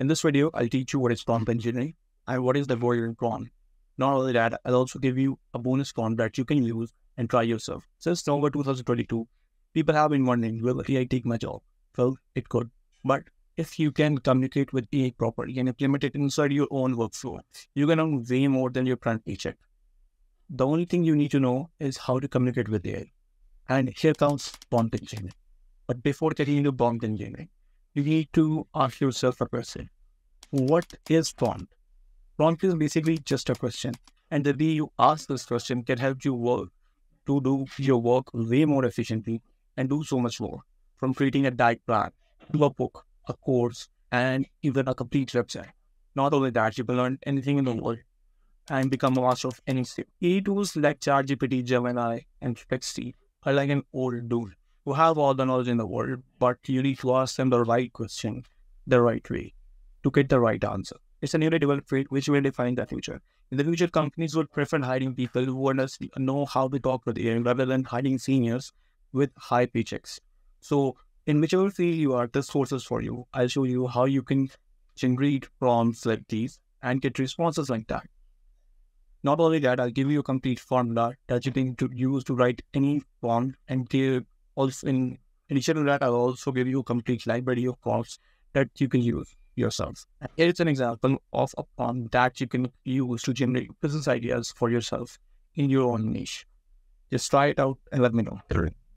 In this video, I'll teach you what is prompt engineering and what is the Warrior prompt. Not only that, I'll also give you a bonus prompt that you can use and try yourself. Since November 2022, people have been wondering, will AI take my job? Well, it could. But if you can communicate with AI properly and implement it inside your own workflow, you can earn way more than your current paycheck. The only thing you need to know is how to communicate with AI. And here comes prompt engineering. But before getting into prompt engineering, you need to ask yourself a question. What is prompt? Prompt is basically just a question. And the way you ask this question can help you work to do your work way more efficiently and do so much more. From creating a diet plan to a book, a course, and even a complete website. Not only that, you can learn anything in the world and become a master of any skill. AI tools like ChatGPT, Gemini, and Perplexity are like an old dude who have all the knowledge in the world, but you need to ask them the right question the right way to get the right answer. It's a newly developed trait which will define the future. In the future, companies would prefer hiring people who want to know how to talk with AI rather than hiring seniors with high paychecks. So, in whichever field you are, this course is for you. I'll show you how you can generate prompts like these and get responses like that. Not only that, I'll give you a complete formula that you can use to write any prompt and give also in addition to that, I'll also give you a complete library of prompts that you can use yourself. Here is an example of a prompt that you can use to generate business ideas for yourself in your own niche. Just try it out and let me know.